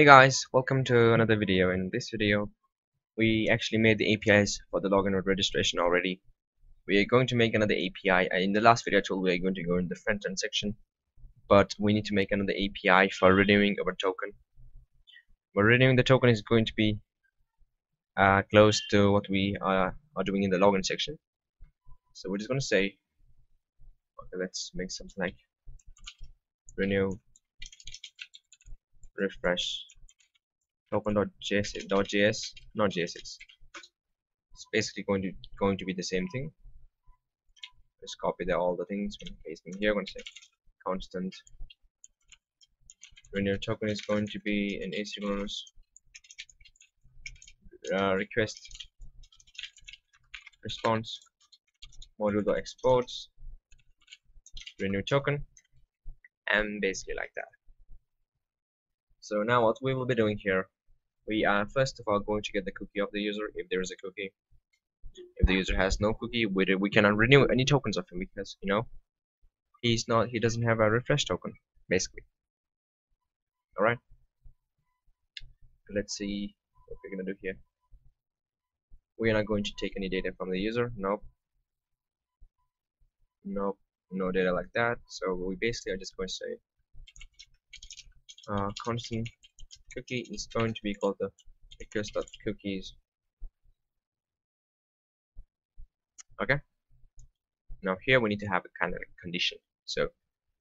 Hey guys, welcome to another video. In this video, we actually made the APIs for the login or registration already. We are going to make another API. In the last video, I told we are going to go in the front end section, but we need to make another API for renewing our token. But renewing the token is going to be uh, close to what we are, are doing in the login section. So we're just going to say, okay, let's make something like renew refresh token.js not js it's basically going to going to be the same thing. Just copy the, all the things and paste them here to say constant. Renew token is going to be an asynchronous uh, request response module exports renew token and basically like that. So now what we will be doing here we are first of all going to get the cookie of the user if there is a cookie. If the user has no cookie we, we cannot renew any tokens of him because you know he's not he doesn't have a refresh token basically. Alright. Let's see what we're gonna do here. We are not going to take any data from the user nope. Nope no data like that. So we basically are just going to say uh, constant cookie is going to be called the request of cookies. Okay? Now here we need to have a kind of condition. So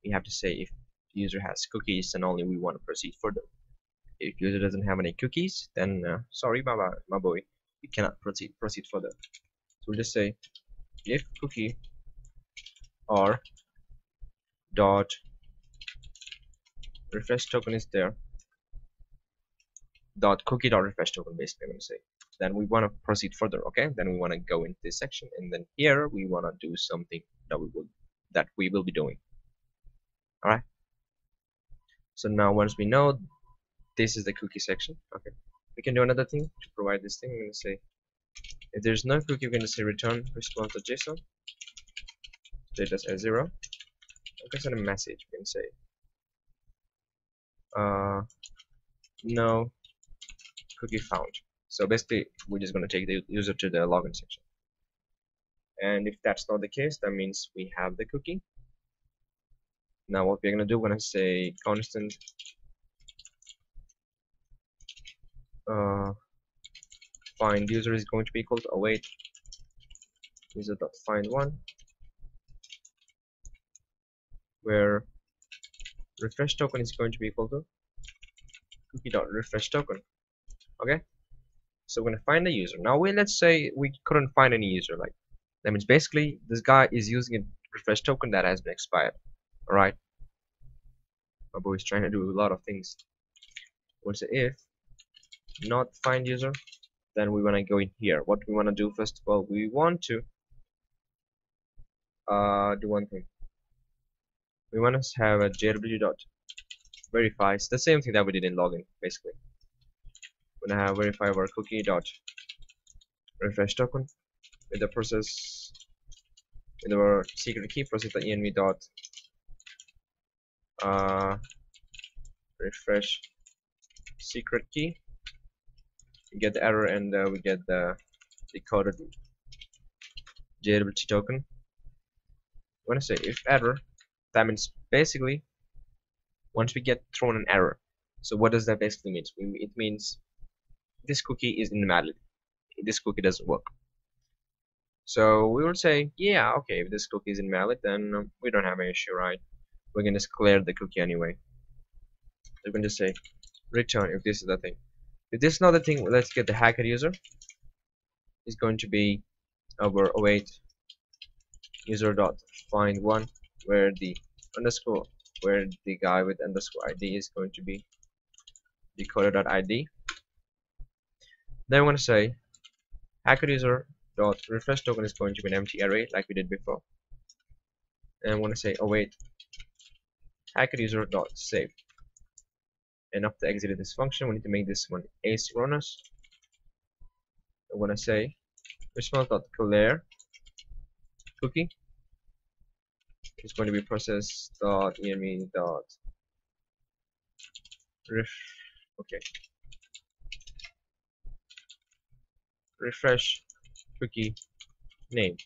we have to say if user has cookies then only we want to proceed further. If user doesn't have any cookies then uh, sorry my, my boy we cannot proceed proceed further. So we'll just say if cookie or dot refresh token is there dot cookie dot refresh token basically I'm gonna say. Then we want to proceed further okay? Then we want to go into this section and then here we want to do something that we will that we will be doing. All right so now once we know this is the cookie section okay we can do another thing to provide this thing. I'm gonna say if there's no cookie we're gonna say return response to JSON. Status as zero. I'm send a message. We can say uh, no cookie found. So basically we're just going to take the user to the login section. And if that's not the case that means we have the cookie. Now what we're going to do we're going to say constant uh, find user is going to be equal to await user dot find one where refresh token is going to be equal to cookie dot refresh token okay? So we're gonna find the user. Now we let's say we couldn't find any user like that means basically this guy is using a refresh token that has been expired all right? My boy is trying to do a lot of things. Say if not find user? Then we want to go in here. What we want to do first of all we want to uh, do one thing. We want to have a jw dot verify. It's the same thing that we did in login basically we're gonna have verify our cookie dot refresh token with the process with our secret key process the env dot uh, refresh secret key. We get the error and uh, we get the decoded JWT token. when I say if error that means basically once we get thrown an error. So what does that basically mean? It means this cookie is invalid this cookie doesn't work. So we will say yeah okay if this cookie is invalid then um, we don't have an issue right? We're gonna clear the cookie anyway. We're going to say return if this is the thing. If this is not the thing let's get the hacker user. Is going to be our await user dot find one where the underscore where the guy with underscore id is going to be. Decoder.id then I'm going to say hacker user dot refresh token is going to be an empty array like we did before. And I'm going to say oh, await hacker user dot save. And after exiting this function we need to make this one asynchronous I'm going to say response dot clear. Cookie. Is going to be process dot dot okay refresh cookie name.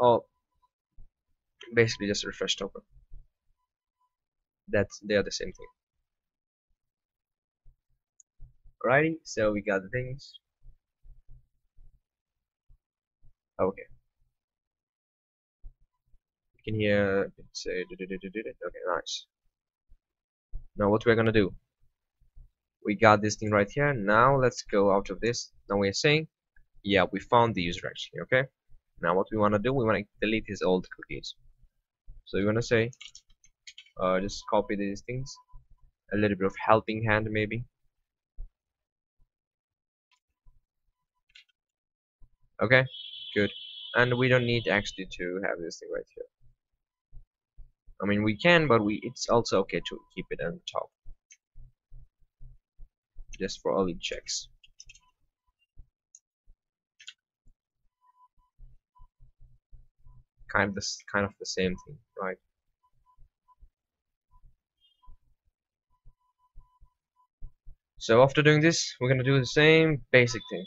Oh basically just refresh token. That's they are the same thing. Alrighty so we got the things. Oh, okay. You can hear it say okay nice. Now what we're gonna do? We got this thing right here. Now let's go out of this. Now we're saying yeah we found the user actually okay? Now what we want to do we want to delete his old cookies. So you're gonna say uh, just copy these things. A little bit of helping hand maybe. Okay good. And we don't need actually to have this thing right here. I mean we can but we it's also okay to keep it on top. Just for early checks kind of this kind of the same thing right? So after doing this we're gonna do the same basic thing.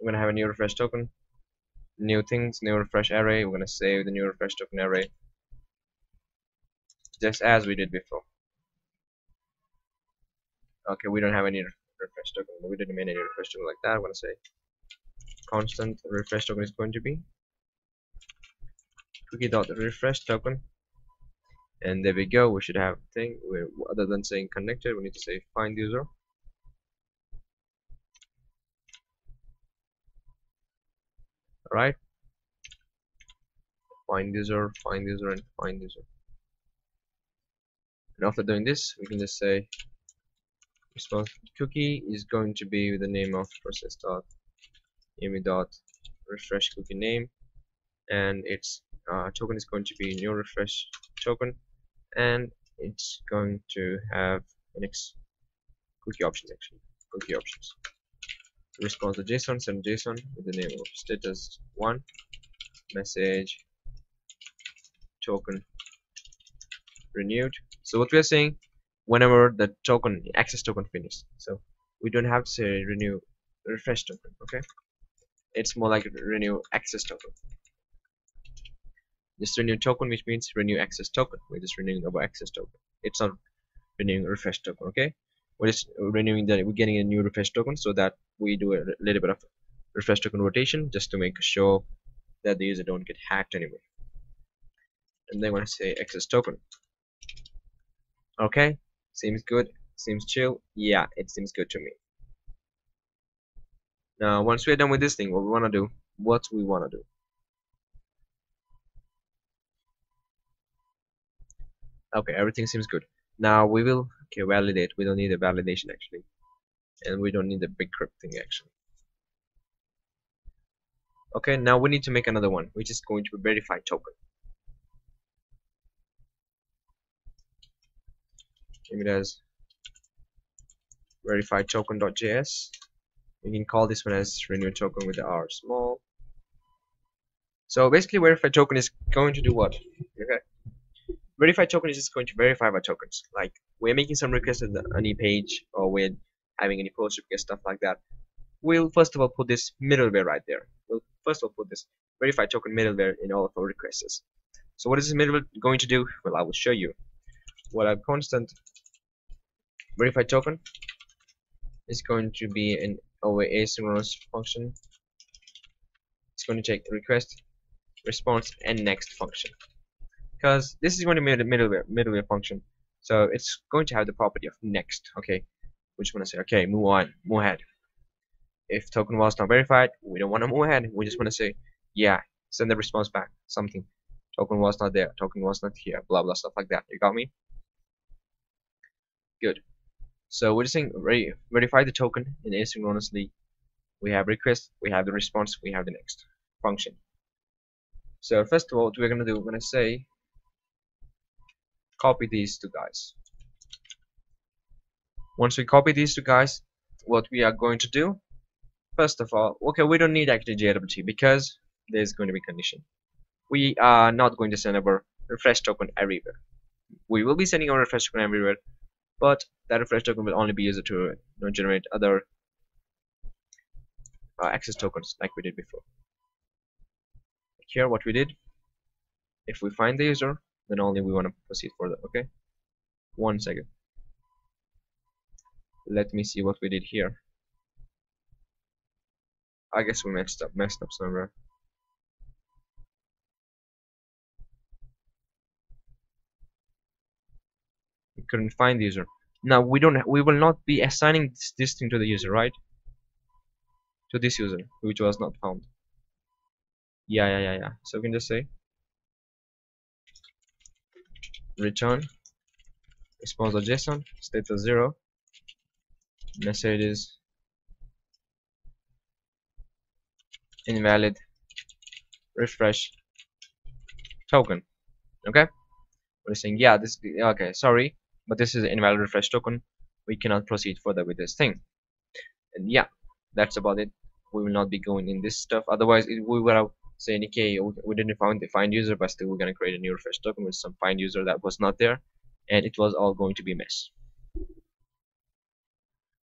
We're gonna have a new refresh token new things new refresh array. We're gonna save the new refresh token array just as we did before. Okay we don't have any refresh token. We didn't make any refresh token like that. I'm gonna say constant refresh token is going to be cookie dot refresh token and there we go. We should have thing other than saying connected we need to say find user. Right. Find user find user and find user. And after doing this we can just say response cookie is going to be the name of process dot imi dot refresh cookie name. And its uh, token is going to be new refresh token and it's going to have next cookie options actually cookie options. Response to json send json with the name of status one message token renewed. So what we are saying whenever the token access token finishes so we don't have to say renew refresh token okay? It's more like renew access token just renew token which means renew access token. We're just renewing our access token. It's not renewing refresh token okay? We're just renewing that we're getting a new refresh token so that we do a little bit of refresh token rotation just to make sure that the user don't get hacked anymore. And then when I say access token. Okay? Seems good. Seems chill. Yeah it seems good to me. Now once we're done with this thing what we want to do what we want to do okay everything seems good. Now we will okay validate. We don't need a validation actually. And we don't need the bcrypt thing actually. Okay now we need to make another one which is going to be verified token. Name it as verified token.js we can call this one as renew token with the r small. So basically verified token is going to do what? Okay verified token is just going to verify our tokens. Like we're making some requests on any page or we're having any post request stuff like that. We'll first of all put this middleware right there. We'll first of all put this verify token middleware in all of our requests. So what is this middleware going to do? Well I will show you. What a constant verify token is going to be an over asynchronous function. It's going to take request response and next function because this is going to be a middleware middleware function. So it's going to have the property of next okay? We just want to say okay move on move ahead. If token was not verified we don't want to move ahead. We just want to say yeah send the response back something. Token was not there token was not here blah blah stuff like that. You got me? Good. So we're just saying verify the token in asynchronously we have request we have the response we have the next function. So first of all what we're gonna do we're gonna say copy these two guys. Once we copy these two guys what we are going to do first of all okay we don't need actually JWT because there's going to be condition. We are not going to send our refresh token everywhere. We will be sending our refresh token everywhere but that refresh token will only be used to generate other uh, access tokens like we did before. Here what we did if we find the user then only we want to proceed further okay? One second. Let me see what we did here. I guess we messed up messed up somewhere. We couldn't find the user. Now we don't we will not be assigning this, this thing to the user right? To this user which was not found. Yeah yeah yeah yeah. So we can just say return. Response.json status 0 message is invalid. Refresh. Token. Okay? We're saying yeah this okay sorry but this is an invalid refresh token. We cannot proceed further with this thing. And yeah that's about it. We will not be going in this stuff. Otherwise it, we would have saying okay we didn't find the find user but still we're going to create a new refresh token with some find user that was not there and it was all going to be mess.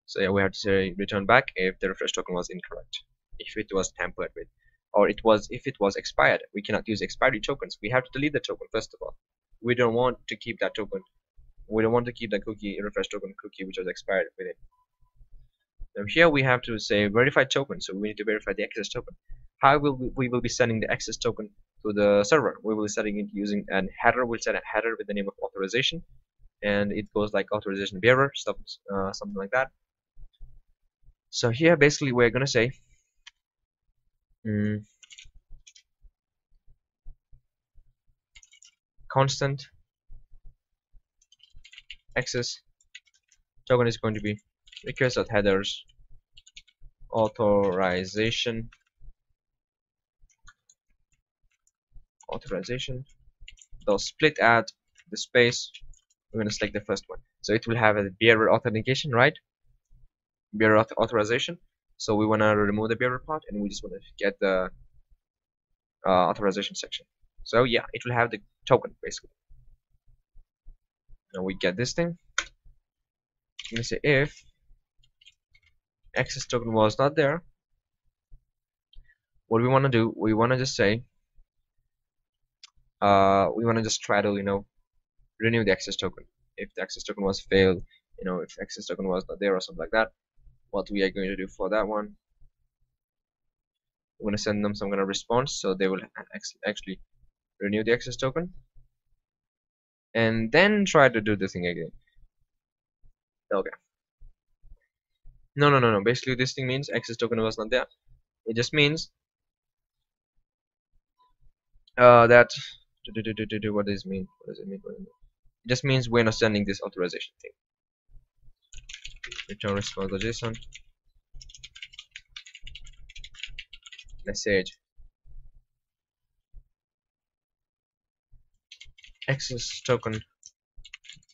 So yeah we have to say return back if the refresh token was incorrect if it was tampered with or it was if it was expired. We cannot use expiry tokens. We have to delete the token first of all. We don't want to keep that token we don't want to keep the cookie refresh token cookie which was expired with it. Now here we have to say verified token. So we need to verify the access token how will we, we will be sending the access token to the server. We will be setting it using an header. We'll set a header with the name of authorization and it goes like authorization bearer stuff uh, something like that. So here basically we're gonna say mm, constant access token is going to be request headers authorization authorization. They'll split at the space. We're going to select the first one. So it will have a bearer authentication right? Bearer auth authorization. So we want to remove the bearer part and we just want to get the uh, authorization section. So yeah it will have the token basically. Now we get this thing. Let me say if access token was not there. What we want to do? We want to just say uh, we want to just try to you know renew the access token. If the access token was failed you know if access token was not there or something like that what we are going to do for that one we're going to send them some kind of response so they will actually renew the access token. And then try to do the thing again. Okay. No no no no. Basically this thing means access token was not there. It just means uh, that what does it mean? What does it mean, it just means we're not sending this authorization thing. Return response json. Message. Access token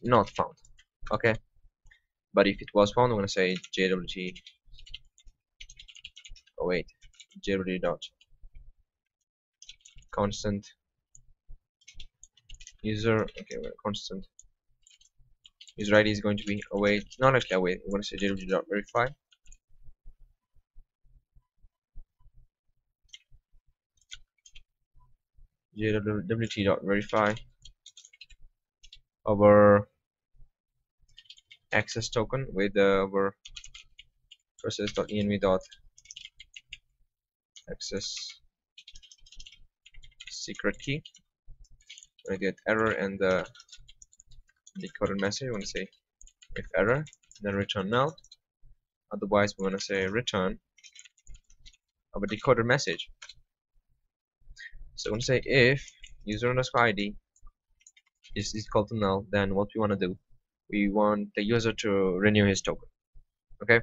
not found. Okay. But if it was found I'm gonna say jwt. Oh wait. Jwt dot constant user okay well, constant. User id is going to be await not actually await. We're going to say jwt dot verify jwt dot verify. Our access token with uh, our process.env dot access secret key I get error and the decoded message we want to say if error then return null. Otherwise we want to say return of a decoded message. So we want to say if user underscore id is equal to null then what we want to do? We want the user to renew his token okay?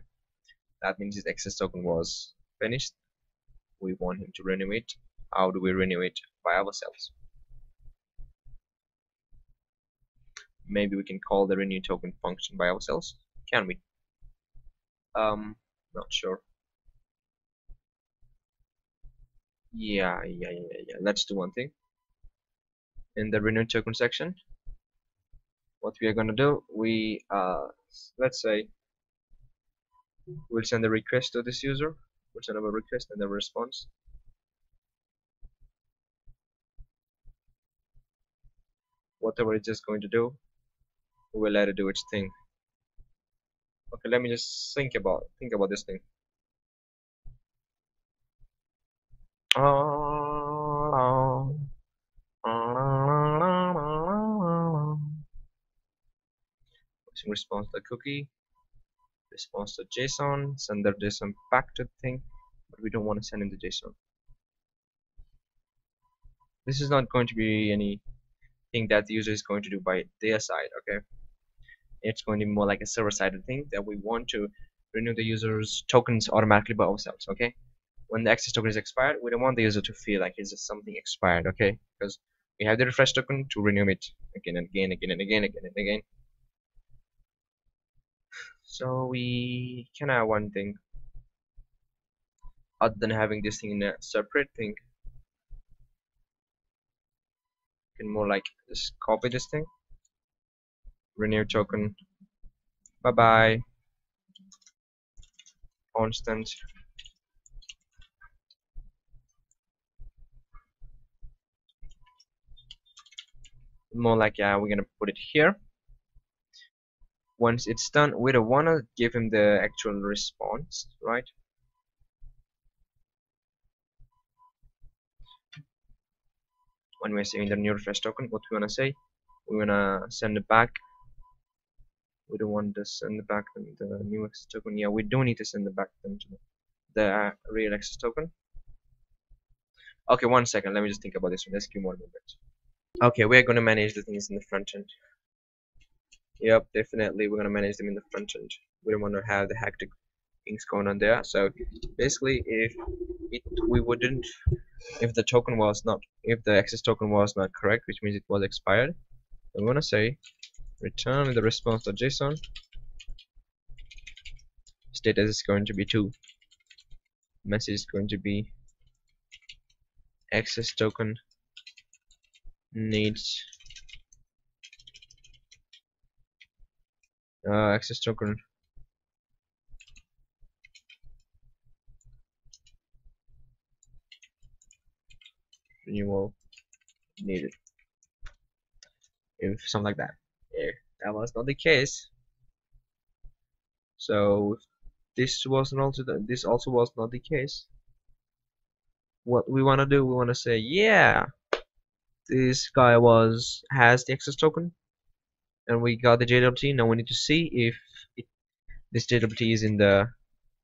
That means his access token was finished. We want him to renew it. How do we renew it? By ourselves maybe we can call the renew token function by ourselves can we? Um not sure. Yeah yeah yeah yeah let's do one thing. In the renew token section what we are gonna do we uh let's say we'll send a request to this user we'll send a request and a response. Whatever it's just going to do we'll let it do its thing. Okay let me just think about think about this thing. Response to cookie. Response to JSON. Send the JSON back to the thing. But we don't want to send in the JSON. This is not going to be anything that the user is going to do by their side okay it's going to be more like a server-sided thing that we want to renew the user's tokens automatically by ourselves okay? When the access token is expired we don't want the user to feel like it's just something expired okay? Because we have the refresh token to renew it again and again again and again again and again. So we can have one thing. Other than having this thing in a separate thing can more like just copy this thing renew token bye bye constant. More like yeah we're gonna put it here. Once it's done we don't want to give him the actual response right? When we're saving the new refresh token what we want to say? We want to send it back we don't want to send the back the, the new access token. Yeah we do need to send it back them to the uh, real access token. Okay one second. Let me just think about this one. Let's give more moment okay we're going to manage the things in the front end. Yep definitely we're going to manage them in the front end. We don't want to have the hectic things going on there. So basically if it we wouldn't if the token was not if the access token was not correct which means it was expired I'm gonna say return the response.json status is going to be 2 message is going to be access token needs uh, access token. Renewal needed. If something like that that was not the case. So this was not also the, this also was not the case. What we want to do we want to say yeah this guy was has the access token and we got the JWT now we need to see if it, this JWT is in the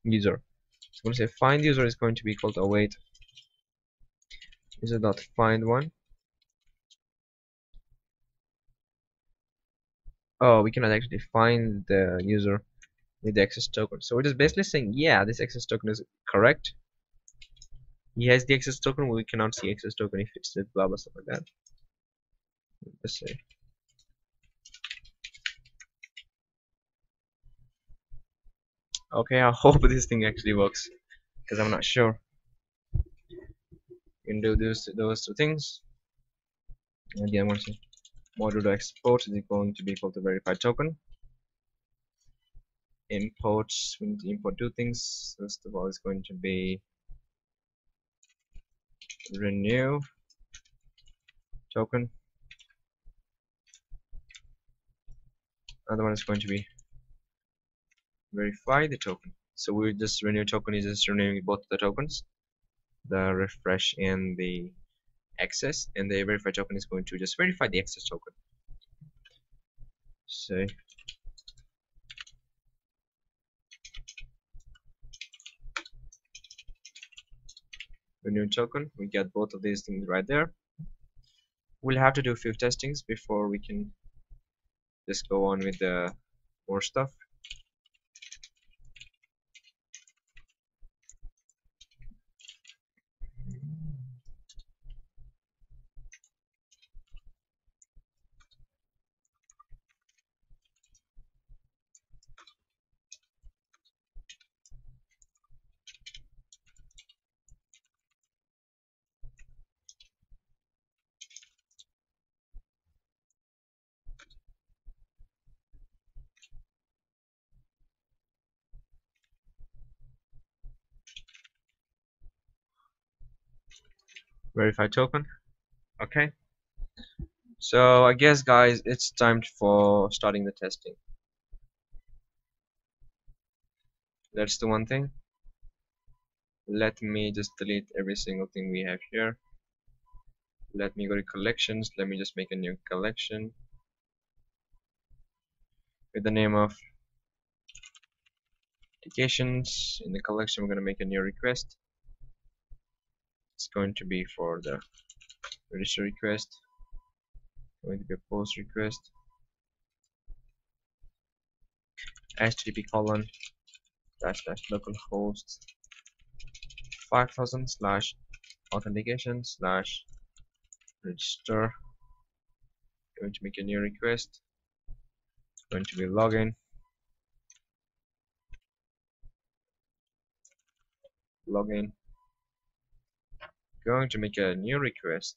user. So I'm going to say find user is going to be to await. User dot find one oh we cannot actually find the user with the access token. So we're just basically saying yeah this access token is correct. He has the access token we cannot see access token if it's blah blah stuff like that. Let's say okay I hope this thing actually works because I'm not sure. You can do those those two things. Again once module export is going to be equal to verified token? Imports we need to import two things. First of all it's going to be renew token. Another one is going to be verify the token. So we just renew token is just renewing both the tokens the refresh and the access and the verify token is going to just verify the access token. So renew token we get both of these things right there. We'll have to do a few testings before we can just go on with the more stuff verify token. Okay. So I guess guys it's time for starting the testing. Let's do one thing. Let me just delete every single thing we have here. Let me go to collections. Let me just make a new collection. With the name of applications in the collection we're going to make a new request it's going to be for the register request. Going to be a post request. Http colon dash dash localhost 5000 slash authentication slash register. Going to make a new request. Going to be login. Login going to make a new request.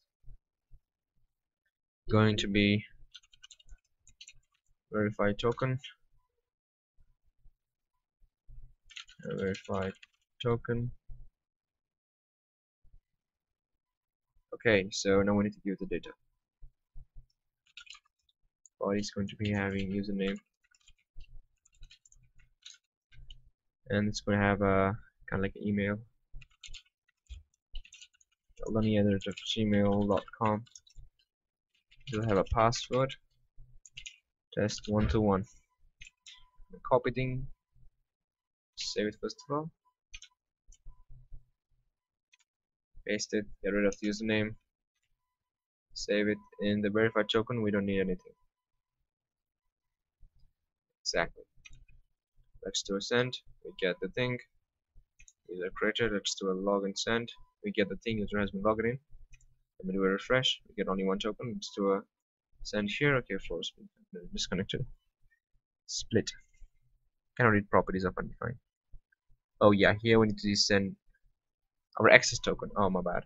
Going to be verify token. Verify token. Okay so now we need to give the data. Body is going to be having username. And it's going to have a kind of like an email At gmail.com you'll have a password. Test one to one. Copy thing. Save it first of all. Paste it. Get rid of the username. Save it in the verified token. We don't need anything. Exactly. Let's do a send. We get the thing. User created. Let's do a login send we get the thing user has been logged in. Let me do a refresh. We get only one token. Let's do a send here. Okay floors disconnected. Split. Cannot read properties of undefined oh yeah here we need to send our access token. Oh my bad.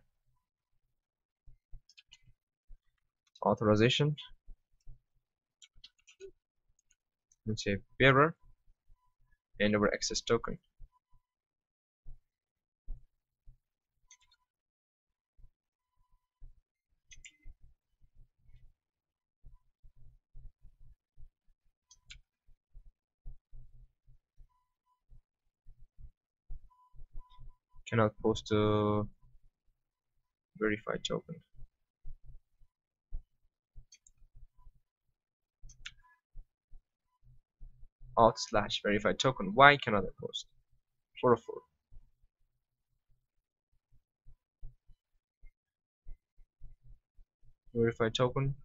Authorization. Let's say bearer. And our access token cannot post a verified token. Alt slash verified token. Why cannot I post? 404 verified token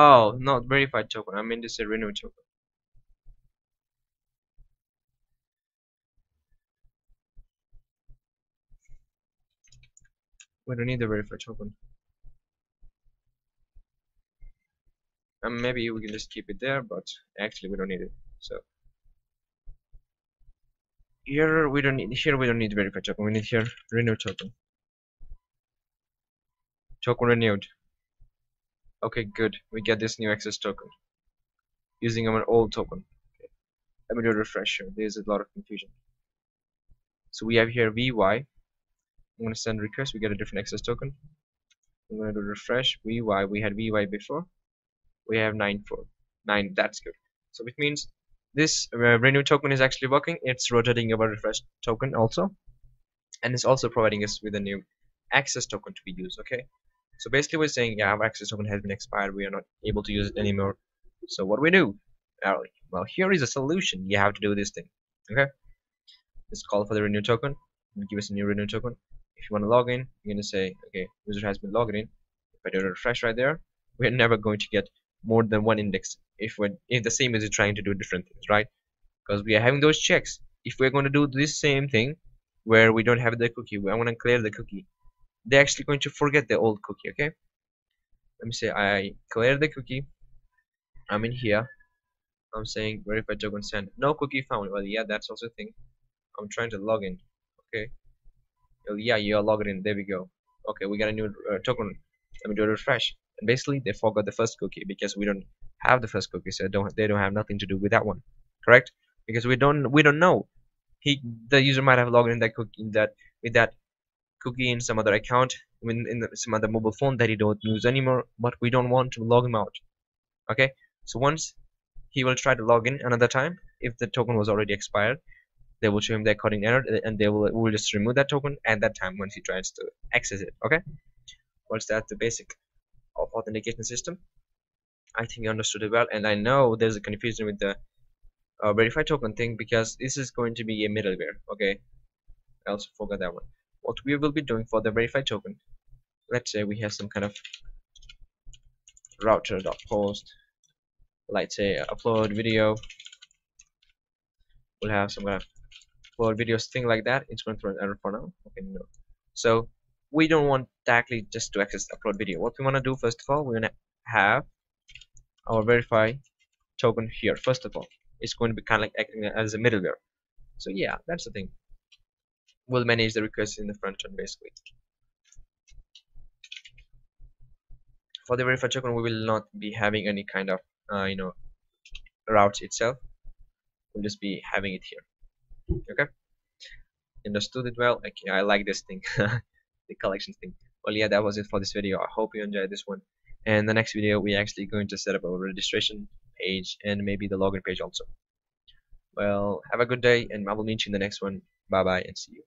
Oh, not verified token. I mean to a renew token. We don't need the verified token. And maybe we can just keep it there, but actually we don't need it. So here we don't need here we don't need verified token. We need here renew token. Token renewed okay good. We get this new access token. Using our old token. Okay. let me do a refresh here there's a lot of confusion. So we have here VY I'm going to send request. We get a different access token. I'm going to do refresh. VY we had VY before. We have 94 9 that's good. So it means this uh, renew token is actually working. It's rotating our refresh token also. And it's also providing us with a new access token to be used okay so basically we're saying, yeah, our access token has been expired. We are not able to use it anymore. So what do we do? Well, here is a solution. You have to do this thing. Okay. Let's call for the renew token. Give us a new renew token. If you want to log in, you're going to say, okay, user has been logged in. If I do a refresh right there, we're never going to get more than one index if we're if the same is trying to do different things, right? Because we are having those checks. If we're going to do this same thing where we don't have the cookie, I want to clear the cookie they're actually going to forget the old cookie okay? Let me say I clear the cookie. I'm in here. I'm saying verify token send no cookie found. Well yeah that's also a thing. I'm trying to log in okay? Well, yeah you're logged in. There we go. Okay we got a new uh, token. Let me do a refresh. And basically they forgot the first cookie because we don't have the first cookie so don't they don't have nothing to do with that one correct? Because we don't we don't know. He the user might have logged in that cookie in that with that cookie in some other account in, in the, some other mobile phone that he don't use anymore but we don't want to log him out okay? So once he will try to log in another time if the token was already expired they will show him the coding error and they will, will just remove that token at that time once he tries to access it okay? What's that the basic of authentication system I think you understood it well and I know there's a confusion with the uh, verify token thing because this is going to be a middleware okay? I also forgot that one what we will be doing for the verify token. Let's say we have some kind of router.post let's say upload video. We'll have some kind of upload videos thing like that. It's going to throw an error for now. Okay no. So we don't want directly just to access upload video. What we want to do first of all we're going to have our verify token here first of all. It's going to be kind of like acting as a middleware. So yeah that's the thing we'll manage the requests in the front end basically. For the verify token we will not be having any kind of uh, you know routes itself. We'll just be having it here. Okay? Understood it well. Okay I like this thing. The collections thing. Well yeah that was it for this video. I hope you enjoyed this one. And the next video we're actually going to set up our registration page and maybe the login page also. Well have a good day and I will meet you in the next one. Bye bye and see you